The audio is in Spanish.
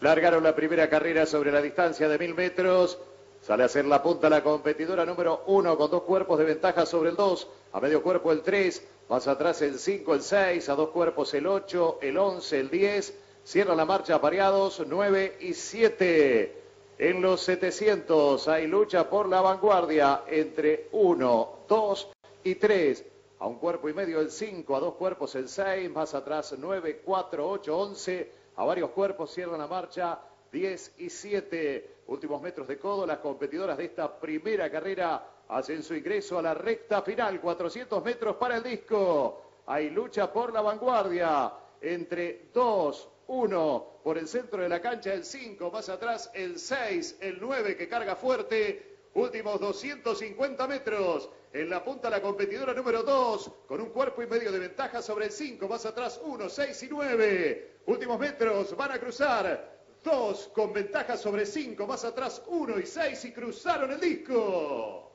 Largaron la primera carrera sobre la distancia de mil metros. Sale a hacer la punta la competidora número uno con dos cuerpos de ventaja sobre el dos. A medio cuerpo el tres. Más atrás el cinco, el seis. A dos cuerpos el ocho, el once, el diez. Cierra la marcha apareados nueve y siete. En los 700 hay lucha por la vanguardia entre uno, dos y tres. A un cuerpo y medio el cinco, a dos cuerpos el seis. Más atrás nueve, cuatro, ocho, once a varios cuerpos, cierran la marcha 10 y 7. Últimos metros de codo, las competidoras de esta primera carrera hacen su ingreso a la recta final, 400 metros para el disco. Hay lucha por la vanguardia entre 2, 1 por el centro de la cancha, el 5, más atrás el 6, el 9 que carga fuerte. Últimos 250 metros. En la punta la competidora número 2, con un cuerpo y medio de ventaja sobre el 5, más atrás 1, 6 y 9. Últimos metros, van a cruzar. 2 con ventaja sobre 5, más atrás 1 y 6 y cruzaron el disco.